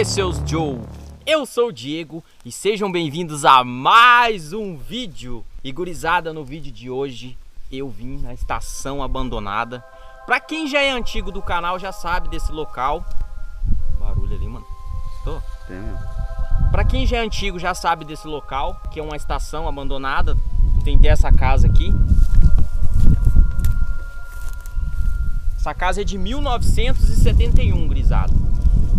E seus Joe? Eu sou o Diego e sejam bem-vindos a mais um vídeo. E gurizada, no vídeo de hoje eu vim na estação abandonada. Pra quem já é antigo do canal já sabe desse local. Barulho ali, mano. Estou? Tem mesmo. Pra quem já é antigo já sabe desse local, que é uma estação abandonada. Tem até essa casa aqui. Essa casa é de 1971, gurizada.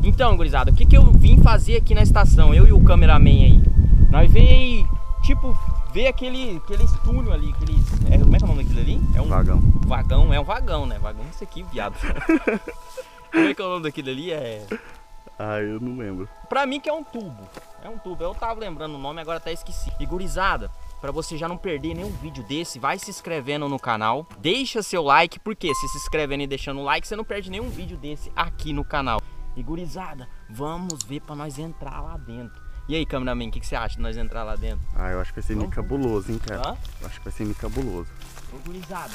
Então, gurizada, o que, que eu vim fazer aqui na estação? Eu e o cameraman aí. Nós veio, tipo, ver aquele, aquele túnel ali, aquele. É, como é que é o nome daquilo ali? É um Vagão. vagão, é um vagão, né? Vagão isso aqui, viado. como é que é o nome daquilo ali? É. Ah, eu não lembro. Pra mim que é um tubo. É um tubo. Eu tava lembrando o nome, agora até esqueci. E gurizada, pra você já não perder nenhum vídeo desse, vai se inscrevendo no canal. Deixa seu like, porque se se inscrevendo e deixando o like, você não perde nenhum vídeo desse aqui no canal. E gurizada, vamos ver pra nós entrar lá dentro. E aí, cameraman, o que, que você acha de nós entrar lá dentro? Ah, eu acho que vai ser meio cabuloso, hein, cara. Hã? Eu acho que vai ser meio cabuloso. Ô, gurizada,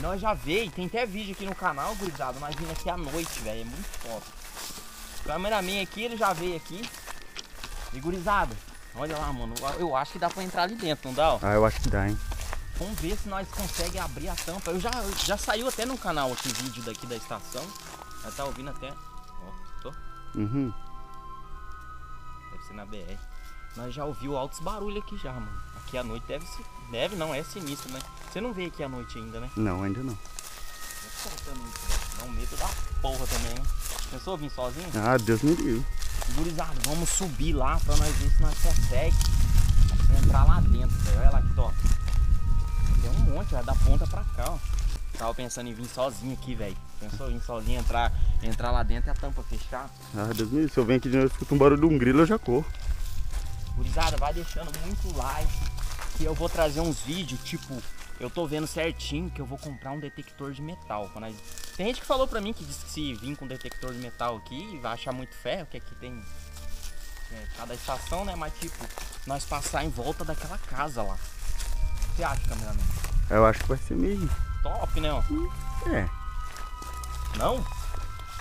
nós já veio, tem até vídeo aqui no canal, gurizada, nós vindo aqui à noite, velho, é muito foda. O cameraman aqui, ele já veio aqui. E gurizada, olha lá, mano, eu acho que dá pra entrar ali dentro, não dá? ó? Ah, eu acho que dá, hein. Vamos ver se nós conseguimos abrir a tampa. Eu já, já saiu até no canal aqui vídeo daqui da estação. Já tá ouvindo até. Uhum. Deve ser na BR. Nós já ouviu altos barulhos aqui já, mano. Aqui à noite deve ser. Deve não, é sinistro, né? Você não veio aqui à noite ainda, né? Não, ainda não. Velho. Dá um medo da porra também, né? Pensou vir sozinho? Ah, Deus me livre. Gurizada, vamos subir lá pra nós ver se nós conseguimos entrar lá dentro, velho. Olha lá que top. Tem um monte, vai da ponta pra cá, ó. Tava pensando em vir sozinho aqui, velho. Pensou em vir sozinho, entrar, entrar lá dentro e a tampa fechar. Ah, Deus me. Se eu venho aqui de novo e escuto um barulho de um grilo, eu já corro. Gurizada, vai deixando muito like. Que eu vou trazer uns vídeos, tipo, eu tô vendo certinho que eu vou comprar um detector de metal. nós- Tem gente que falou pra mim que disse que se vir com detector de metal aqui, vai achar muito ferro, que aqui tem é, cada estação, né? Mas tipo, nós passar em volta daquela casa lá. O que você acha, cameraman? Eu acho que vai ser meio. Top, né? ó? É. Não?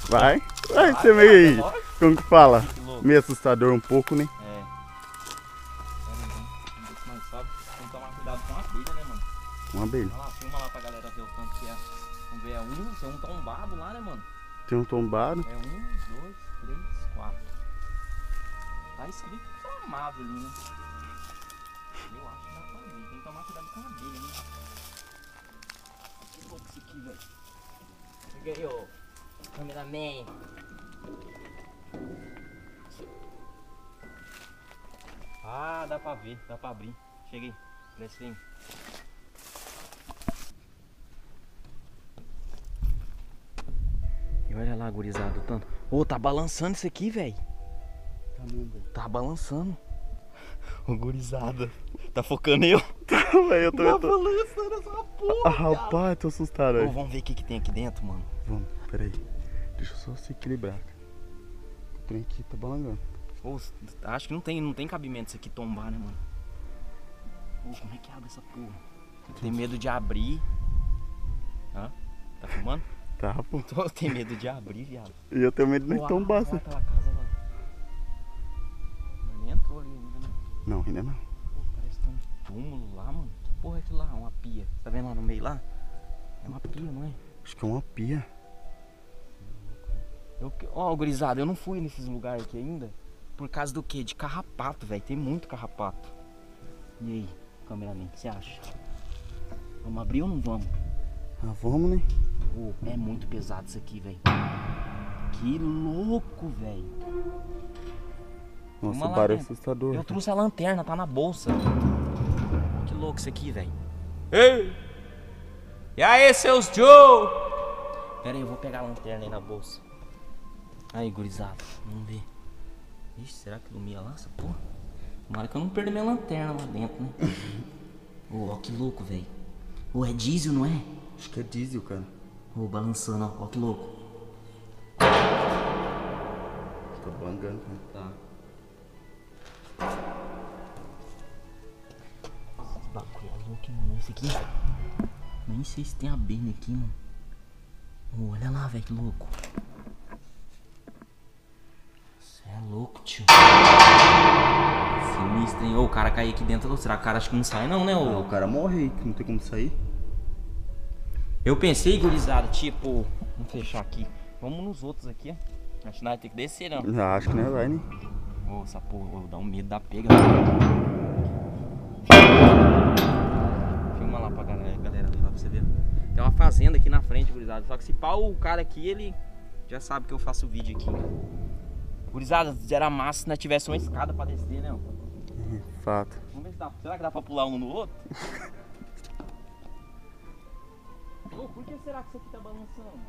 Vai. Vai Vai, ser meio. lógico. Como que fala? Que. Meio assustador um pouco, né? É. Tem que tomar cuidado com a abelha, né, mano? Uma abelha. Olha lá, filma lá pra galera ver o tanto que é. Vamos ver, é um, tem um tombado lá, né, mano? Tem um tombado. É um, dois, três, quatro. Tá escrito tomado ali, né? Eu acho que dá pra ver. Tem que tomar cuidado com a abelha, né? Que louco isso aqui, velho. Chega aí, ô. Cameraman. Ah, dá pra ver, dá pra abrir. Cheguei. Desce aí. E olha lá, gurizada, o tanto. Ô, tá balançando isso aqui, velho. Tá velho. Tá balançando. Gurizada. Tá focando eu? eu tô. Tá Eu tô... balançando essa porra. Ah, rapaz, tô assustado aí. vamos ver o que, que tem aqui dentro, mano. Vamos, peraí. Deixa eu só se equilibrar. O trem aqui tá balangando. Ô, acho que não tem, não tem cabimento isso aqui tombar, né, mano? Ô, como é que abre essa porra? Tem medo de abrir. Hã? Tá filmando? Tá, pô. Tô, tem medo de abrir, viado. E eu tenho medo de nem tombar. olha aquela casa lá. Mas nem entrou ali né? Não, ainda não. Pô, parece que tem um túmulo lá, mano. Que porra é aquilo lá? Uma pia. Tá vendo lá no meio lá? É uma pia, não é? Acho que é uma pia. Eu, ó, gurizada, eu não fui nesses lugares aqui ainda. Por causa do quê? De carrapato, velho. Tem muito carrapato. E aí, cameraman, o que você acha? Vamos abrir ou não vamos? Ah, vamos, né? Pô, é muito pesado isso aqui, velho. Que louco, velho. Nossa, lá barulho é assustador. Eu trouxe a lanterna, tá na bolsa. Que louco isso aqui, velho. Ei! E aí, seus Joe? Pera aí, eu vou pegar a lanterna aí na bolsa. Aí, gurizada, vamos ver. Ixi, será que ilumina lá essa porra? Tomara que eu não perda minha lanterna lá dentro, né? Ô, ó que louco, velho. Ô, é diesel, não é? Acho que é diesel, cara. Ô, balançando, ó. Ó que louco. Tá bangando, cara. Tá. Louco, mano. Esse aqui. Nem sei se tem abelha aqui, mano. Ô, olha lá, velho, que louco. Você é louco, tio. Sinistro, hein? Ô, o cara caiu aqui dentro. Será que o cara acha que não sai, não, né? Ô? o cara morre aí, que não tem como sair. Eu pensei, gurizada, tipo, vamos fechar aqui. Vamos nos outros aqui, ó. Acho que nós vamos ter que descer, não. Acho que não vai, né? Ô, essa porra, ô, dá um medo da pega. Pra galera, galera lá pra você ver. Tem uma fazenda aqui na frente, gurizada. Só que se pau o cara aqui, ele já sabe que eu faço vídeo aqui. Gurizada, era massa se nós tivesse uma escada pra descer, né? Fato. Vamos ver se dá. Será que dá pra pular um no outro? Ô, por que será que isso aqui tá balançando?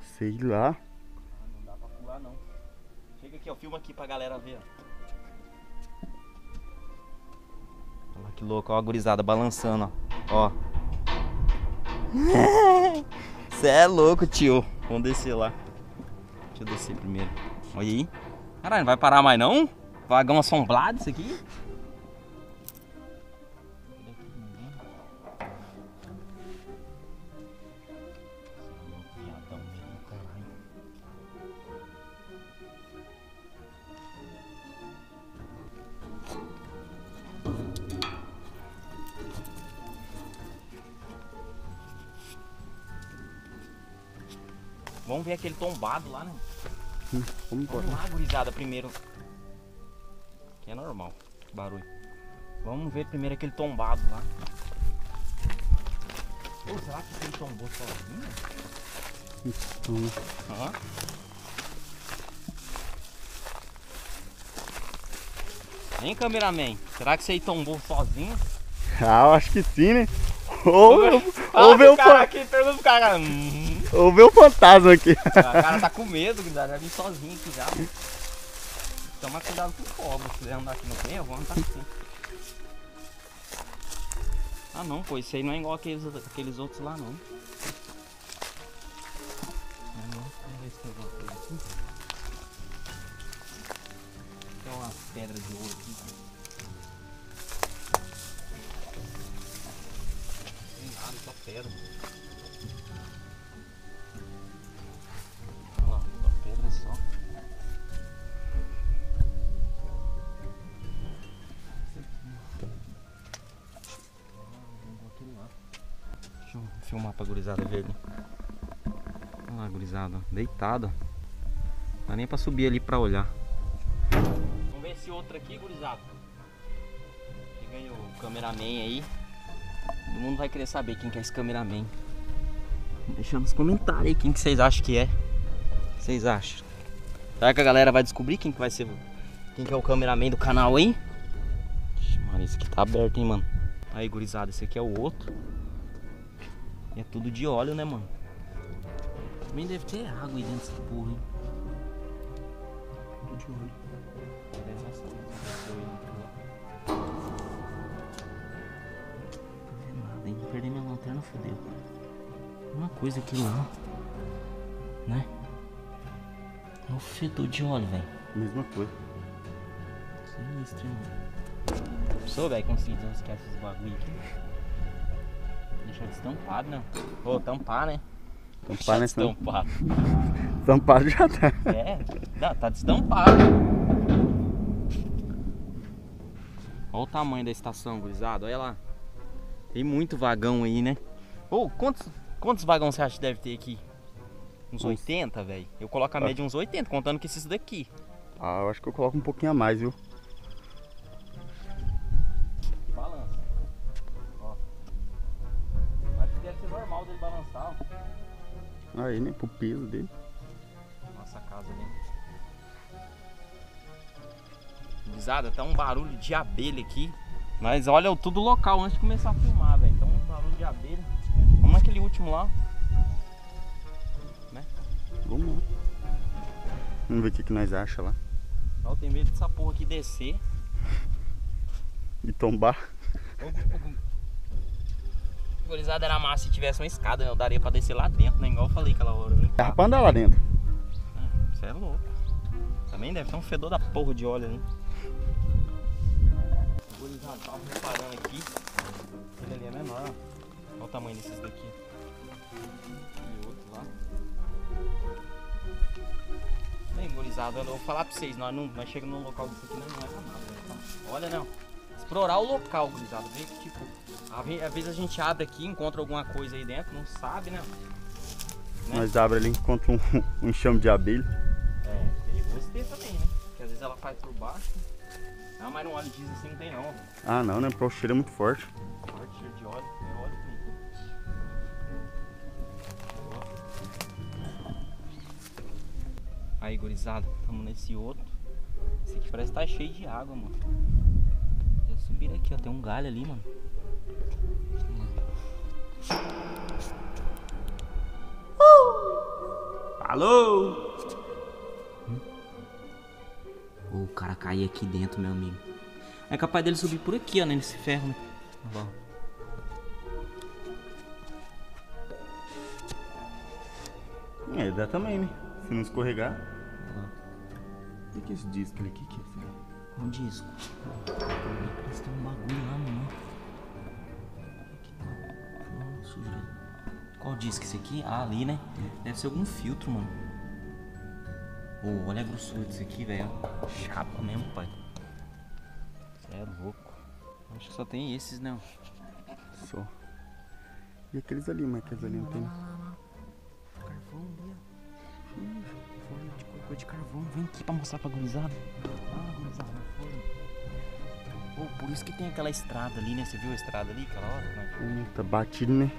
Sei lá. Ah, não dá pra pular não. Chega aqui, ó, filma aqui pra galera ver, ó. Olha lá que louco, ó a gurizada balançando, ó. Ó. Cê é louco, tio. Vamos descer lá. Deixa eu descer primeiro. Olha aí. Caralho, não vai parar mais não? Vagão assombrado isso aqui? Vamos ver aquele tombado lá, né? Vamos embora. Vamos lá, gurizada, primeiro. Que é normal, barulho. Vamos ver primeiro aquele tombado lá. Ô, será que ele tombou sozinho? Hum. Aham. Hein, cameraman? Será que você tombou sozinho? Ah, eu acho que sim, né? Ou, ou, ver o, cara aqui, pergunta pro cara. Hum, ou ver o fantasma aqui. o cara tá com medo. Já vim sozinho aqui já. Toma cuidado com cobra. Se quiser andar aqui no meio, eu vou andar. Ah não, pô, isso aí não é igual aqueles, aqueles outros lá não. Tem umas pedras de ouro aqui. Tem nada, só pedra. Deixa eu filmar pra gurizada ver ali. Olha lá, gurizada. Deitado. Não dá nem pra subir ali pra olhar. Vamos ver esse outro aqui, gurizada. Chega o cameraman aí. Todo mundo vai querer saber quem que é esse cameraman. Deixa nos comentários aí quem que vocês acham que é. Vocês acham? Será que a galera vai descobrir quem que vai ser quem que é o cameraman do canal aí? Mano, esse aqui tá aberto, hein, mano. Aí, gurizada, esse aqui é o outro. E é tudo de óleo, né, mano? Também deve ter água aí dentro dessa porra, hein? Tudo de óleo. Não tô vendo nada, hein? Perdi minha lanterna, fodeu. Uma coisa aqui lá. Né? É o fedor de óleo, velho. Mesma coisa. Sinistro, hein, mano. Sou, velho, conseguir desmascar esses bagulho aqui. Deixar destampado, né? Ô, tampar, né? Tampar, né? Destampado. Tampado já tá. É, não, tá destampado. Olha o tamanho da estação, gurizada. Olha lá. Tem muito vagão aí, né? Ô, quantos, quantos vagões você acha que deve ter aqui? Uns Uns- 80, velho? Eu coloco a média uns 80, contando com esses daqui. Ah, eu acho que eu coloco um pouquinho a mais, viu? Ó. Aí, né? Pro peso dele. Nossa casa ali. Gurizada, tá um barulho de abelha aqui. Mas olha o tudo local antes de começar a filmar, velho. Tá um barulho de abelha. Vamos naquele último lá. Vamos lá. Vamos ver o que, que nós acha lá. Eu tenho medo dessa porra aqui descer. E tombar. Gurizada era massa, se tivesse uma escada, né, eu daria pra descer lá dentro, né? Igual eu falei aquela hora, né? Dá pra andar lá dentro. É, Você é louco. Também deve ter um fedor da porra de óleo, né? Gurizada, tava reparando aqui. Ele ali é menor, ó. Olha o tamanho desses daqui. E outro lá. Bem, gurizada, eu vou falar pra vocês, nós, não, nós chegamos num local desse aqui, né, não, é pra nada. Né? Tá? Olha não. Explorar o local, gurizada. Ver que, tipo, às ve- às vezes a gente abre aqui, encontra alguma coisa aí dentro, não sabe, né? Né? Nós abre ali encontra um, um enxame de abelha. É, perigoso ter também, né? Porque às vezes ela faz por baixo. Não, mas não óleo diesel assim não tem não. velho. Ah não, né? Porque o cheiro é muito forte. Forte cheiro de óleo, é óleo comigo. Aí, gurizada, tamo nesse outro. Esse aqui parece que tá cheio de água, mano. Subir aqui, ó. Tem um galho ali, mano. Alô! O cara cair aqui dentro, meu amigo. É capaz dele subir por aqui, ó, né? Nesse ferro, né? Olha lá, ó. É, dá também, né? Se não escorregar. O que, é esse disco ali? O que, é ali? Um disco. Parece que tem um bagulho lá, mano. Aqui tá. Não. Qual disco esse aqui? Ah, ali, né? Deve ser algum filtro, mano. Ô, olha a grossura disso aqui, velho. Chapa mesmo, pai. Você é louco. Acho que só tem esses, né? Só. E aqueles ali, mas aqueles ali não tem. Folha de carvão. Vem aqui pra mostrar pra gurizada. Ah, gurizada, folha. Pô, por isso que tem aquela estrada ali, né? Você viu a estrada ali, aquela hora? Né? Hum, tá batido, né?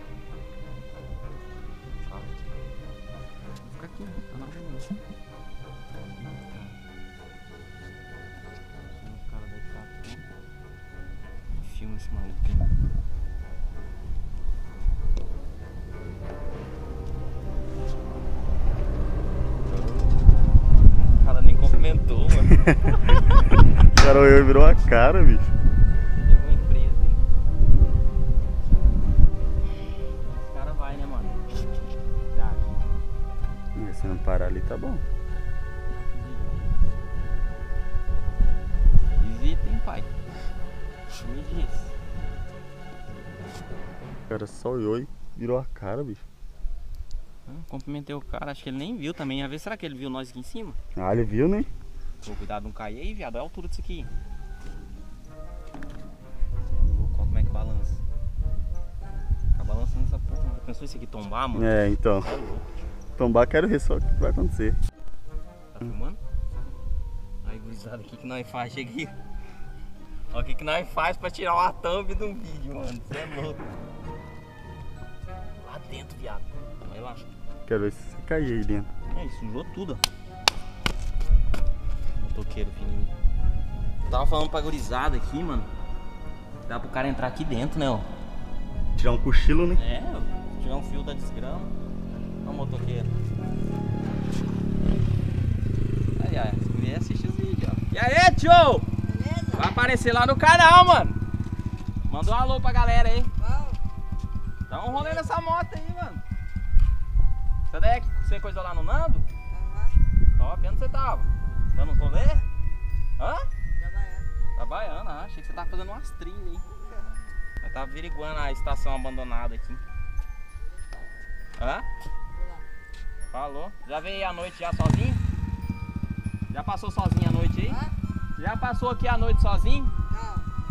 Virou a cara, bicho. É uma empresa vai, né, mano? Se não parar ali, tá bom. Visita, hein, pai? Me diz. O cara só olhou e virou a cara, bicho. Hum, Cumprimentei o cara, acho que ele nem viu também. A ver, será que ele viu nós aqui em cima? Ah, ele viu, né? Pô, cuidado, não cair aí, viado. Olha a altura disso aqui. Essa porra. Já pensou isso aqui tombar, mano? É, então. É louco. Tombar, quero ver só o que vai acontecer. Tá filmando? Aí, gurizada, o que, que nós faz? Chega aqui. Olha o que, que nós faz pra tirar uma thumb de um vídeo, mano. Você é louco. Lá dentro, viado. Lá. Quero ver se você cair aí dentro. É, sujou tudo, ó. Motoqueiro fininho. Tava falando pra gurizada aqui, mano. Dá pro cara entrar aqui dentro, né, ó. Tirar um cochilo, né? É, tiver um fio da desgrama. Ó o motoqueiro. Aí, ó. Se quiser assistir os vídeos, ó. E aí, tio? Vai aparecer lá no canal, mano. Manda um alô pra galera aí. Dá um rolê nessa moto aí, mano. Você daí é que você coisou lá no Nando? Top, onde você tava? Dando uns rolê? Hã? Trabalhando, ah, achei que você tava fazendo umas trilhas aí. Eu tava averiguando a estação abandonada aqui. Hã? Falou. Já veio aí à noite já sozinho? Já passou sozinho à noite aí? Já passou aqui à noite sozinho?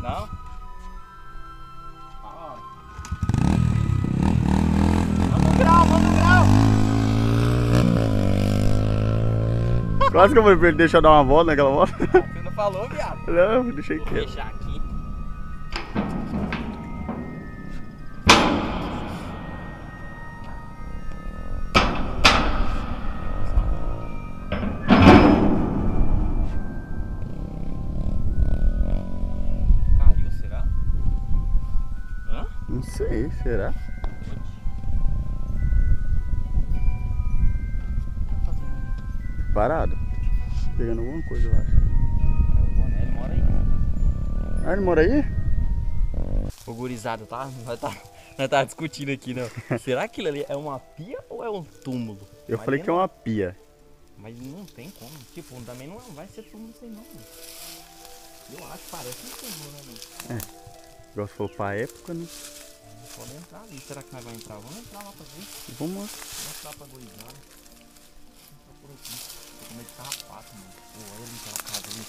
Não? No grau, vamos no grau! Quase que eu vou perder, deixa eu dar uma volta naquela moto. Você não falou, viado? Não, deixei Vou quieto. fechar aqui. Será? Tá fazendo? Parado. Pegando alguma coisa, eu acho. Boné, ele mora aí. Ah, ele mora aí? Ô gurizada, tá? Nós tá, nós tá discutindo aqui, né? Será que aquilo ali é uma pia ou é um túmulo? Eu Mas falei que é uma pia. Mas não tem como. Tipo, também não vai ser túmulo sem não. mano. Eu acho parece um túmulo, né, mano? Igual você falou pra época, né? Não pode entrar ali. Será que nós vamos entrar? Vamos entrar lá pra ver. Vamos lá. Vamos entrar pra gurizada. Vamos entrar por aqui. Como é que carrapato, mano. Pô, olha ali aquela casa ali.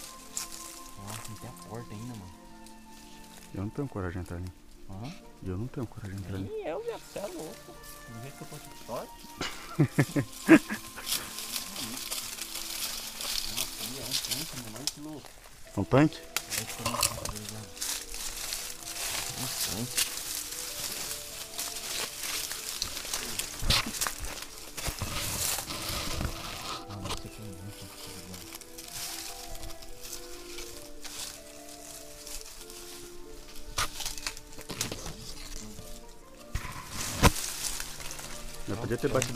Nossa, tem até a porta ainda, mano. Eu não tenho coragem de entrar ali. Aham. Eu não tenho coragem de entrar ali. Nem eu, viado, você é louco. Do jeito que eu tô de sorte. Nossa, ali é um tanque, mano. Olha que louco. É um tanque? Rapaziada. Um tanque.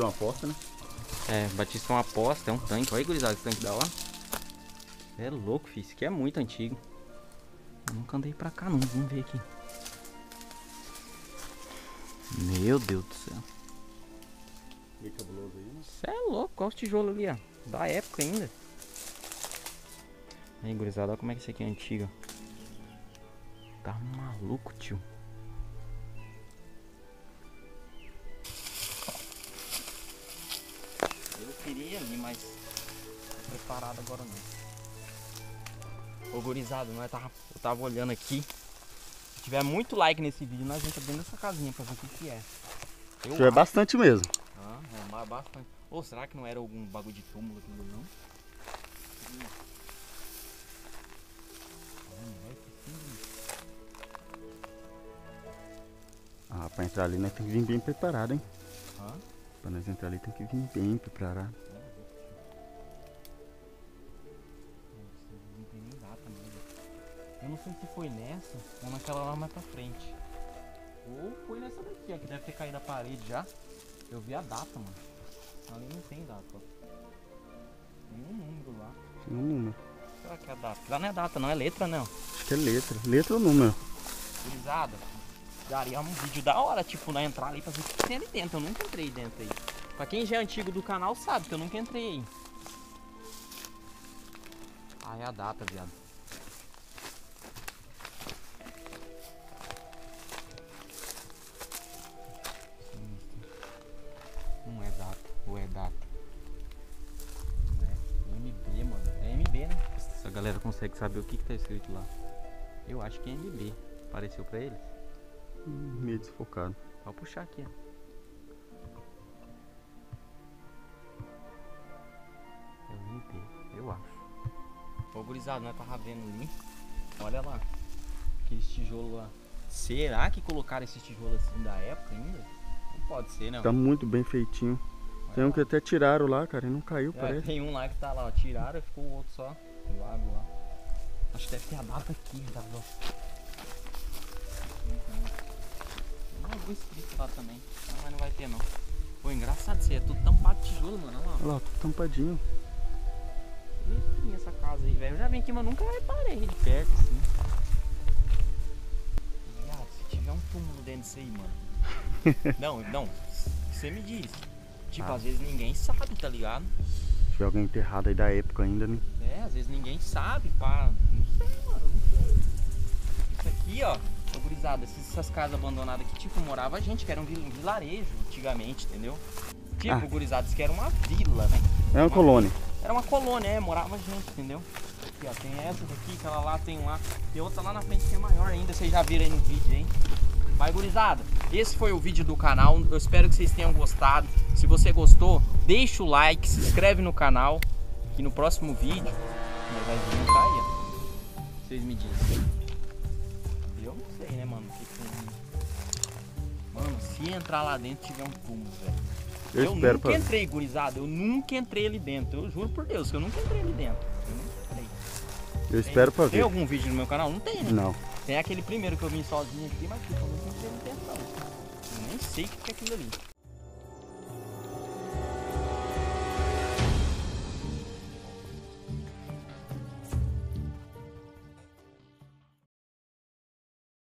Ter batido uma porta, né? É, Batista é uma aposta, é um tanque. Olha, gurizada, esse tanque da hora. É louco, filho. Isso aqui é muito antigo. Eu nunca andei pra cá, não. Vamos ver aqui. Meu Deus do céu. Meio cabuloso aí, né? Você é louco. Olha os tijolos ali, ó. Da época ainda. Aí, gurizada, olha como é que esse aqui é antigo. Tá maluco, tio. Eu queria ir ali, mas preparado agora não. Ô gurizada, nós tava, eu tava olhando aqui. Se tiver muito like nesse vídeo, nós entramos dentro dessa casinha pra ver o que, que é. Eu é bastante mesmo. ah, é bastante. Ou será que não era algum bagulho de túmulo aquilo não? Hum. Que sinistro. Ah, pra entrar ali nós tem que vir bem preparado, hein? Hã? Pra nós entrar ali tem que vir bem data mesmo. Eu não sei se foi nessa ou naquela lá mais pra frente. Ou foi nessa daqui, ó, que deve ter caído a parede já. Eu vi a data, mano. Ali não tem data, ó. Nenhum número lá. Tem um número. Será que é a data? Lá não é data, não, é letra não. Acho que é letra. Letra ou número? Gurizada, daria um vídeo da hora, tipo, na entrar ali pra ver o que tem ali dentro. Eu nunca entrei dentro aí. Pra quem já é antigo do canal sabe que eu nunca entrei aí. Ah, é a data, viado. Não é data, ou é data? Não é MB, mano. É MB, né? Se a galera consegue saber o que, que tá escrito lá. Eu acho que é MB. Apareceu pra eles? Meio desfocado. Pode puxar aqui. É o MB, eu acho. Ô gurizada, nós tava vendo ali. Olha lá. Aqueles tijolos lá. Será que colocaram esses tijolos assim da época ainda? Não pode ser, não. Tá muito bem feitinho. Tem um que até tiraram lá, cara, e não caiu, É, parece. tem um lá que tá lá, ó. Tiraram e ficou o outro só. Do lago lá. Acho que deve ter a data aqui, tá? Ó. Vou escrito lá também. Não, mas não vai ter não. Pô, engraçado isso aí, é tudo tampado de tijolo, mano. Olha lá. Olha lá, tudo tampadinho. Estranha essa casa aí, velho. Eu já vim aqui, mas nunca reparei de perto, assim. Viado, se tiver um túmulo dentro disso aí, mano. não, não. Você me diz. Tipo, Ah. às vezes ninguém sabe, tá ligado? Se tiver alguém enterrado aí da época ainda, né? É, às vezes ninguém sabe, pá. Não sei, mano, não sei. Isso aqui, ó, gurizada, essas, casas abandonadas aqui, tipo, morava gente, que era um vil- vilarejo antigamente, entendeu? Tipo, Ah. gurizada, isso aqui era uma vila, né? É uma colônia. Era uma colônia, é, morava gente, entendeu? Aqui, ó, tem essa daqui, aquela lá, tem lá. Tem outra lá na frente que é maior ainda, vocês já viram aí no vídeo, hein? Vai, gurizada, esse foi o vídeo do canal, eu espero que vocês tenham gostado. Se você gostou, deixa o like, se inscreve no canal, que no próximo vídeo, vai vir tá aí, ó. Vocês me dizem. Não né, mano, tem... Mano, se entrar lá dentro tiver um túmulo, velho. Eu, Eu, nunca pra. entrei, gurizada. Eu nunca entrei ali dentro. Eu juro por Deus que eu nunca entrei ali dentro. Eu nunca entrei. Eu espero pra Tem ver. algum vídeo no meu canal? Não tem, né? Não. Tem aquele primeiro que eu vim sozinho aqui, mas tipo, eu nunca entrei ali dentro não. Eu nem sei o que é aquilo ali.